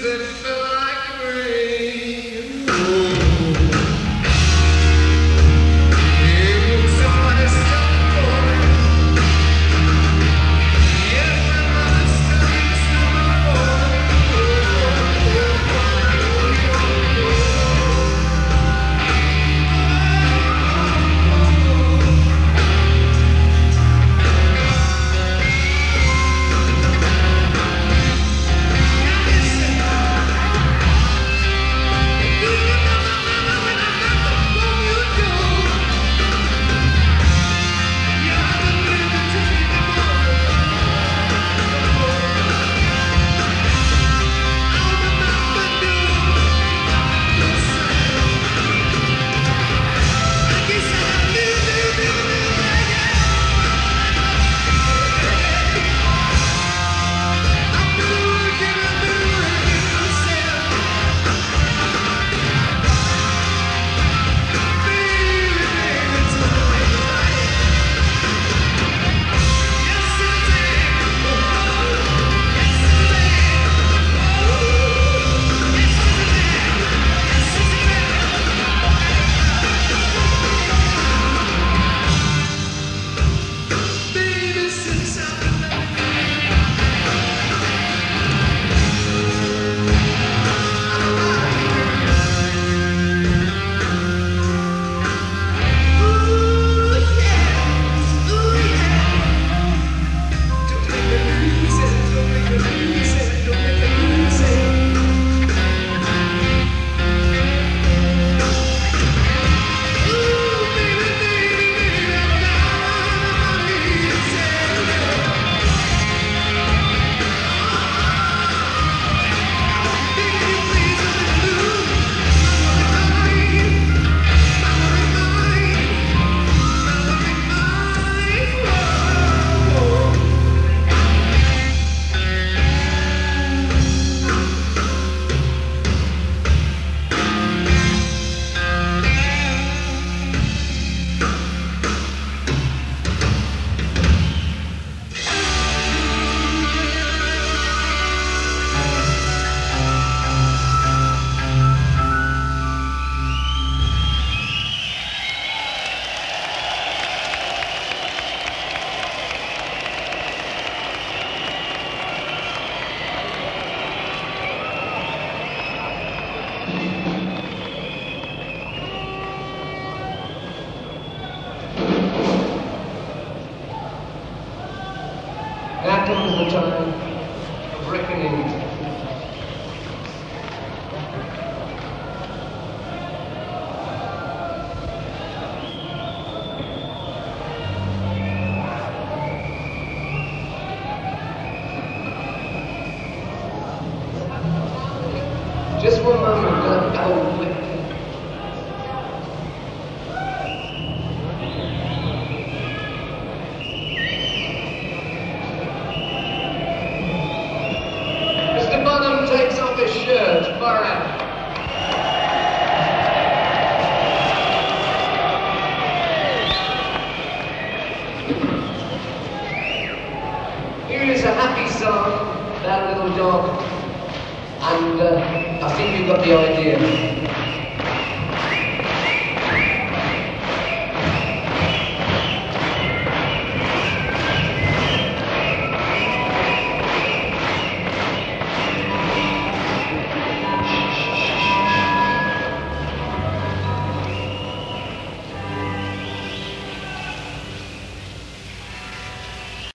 Jesus. Of reckoning. Just one moment, and I think you've got the idea.